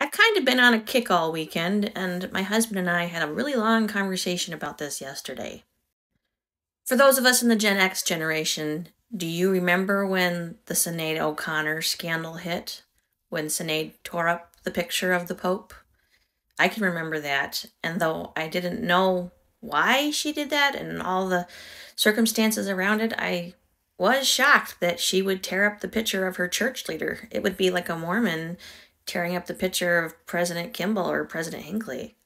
I've kind of been on a kick all weekend, and my husband and I had a really long conversation about this yesterday. For those of us in the Gen X generation, do you remember when the Sinead O'Connor scandal hit? When Sinead tore up the picture of the Pope? I can remember that, and though I didn't know why she did that and all the circumstances around it, I was shocked that she would tear up the picture of her church leader. It would be like a Mormon tearing up the picture of President Kimball or President Hinckley.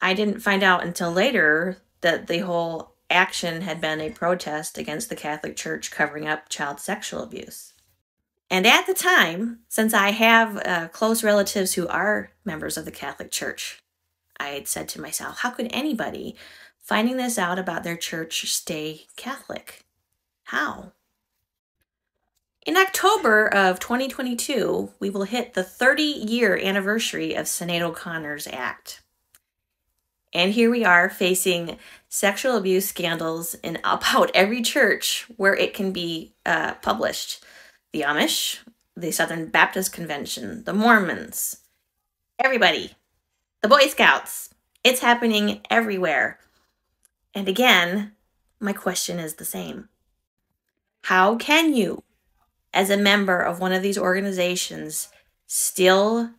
I didn't find out until later that the whole action had been a protest against the Catholic Church covering up child sexual abuse. And at the time, since I have uh, close relatives who are members of the Catholic Church, I had said to myself, how could anybody finding this out about their church stay Catholic? How? In October of 2022, we will hit the 30 year anniversary of Sinead O'Connor's Act. And here we are facing sexual abuse scandals in about every church where it can be uh, published the Amish, the Southern Baptist Convention, the Mormons, everybody, the Boy Scouts. It's happening everywhere. And again, my question is the same How can you as a member of one of these organizations, still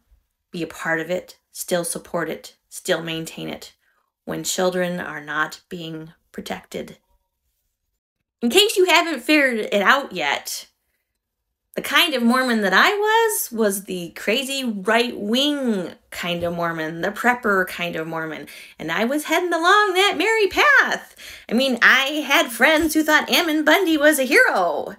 be a part of it, still support it, still maintain it when children are not being protected. In case you haven't figured it out yet, the kind of Mormon that I was was the crazy right wing kind of Mormon, the prepper kind of Mormon. And I was heading along that merry path. I mean, I had friends who thought Ammon Bundy was a hero.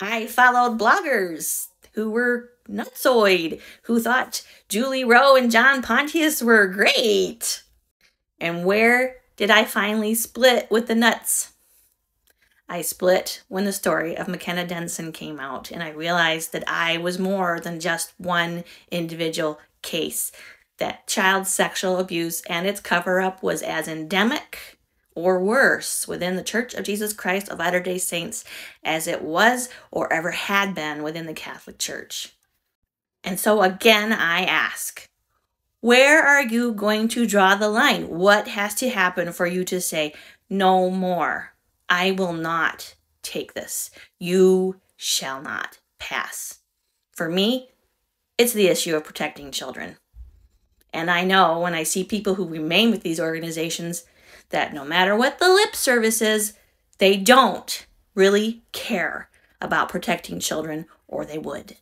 I followed bloggers who were nutsoid, who thought Julie Rowe and John Pontius were great. And where did I finally split with the nuts? I split when the story of McKenna Denson came out, and I realized that I was more than just one individual case. That child sexual abuse and its cover up was as endemic or worse within the Church of Jesus Christ of Latter day Saints as it was or ever had been within the Catholic Church. And so again, I ask, where are you going to draw the line? What has to happen for you to say, no more? I will not take this. You shall not pass. For me, it's the issue of protecting children. And I know when I see people who remain with these organizations, that no matter what the lip service is, they don't really care about protecting children, or they would.